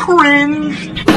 Cringe.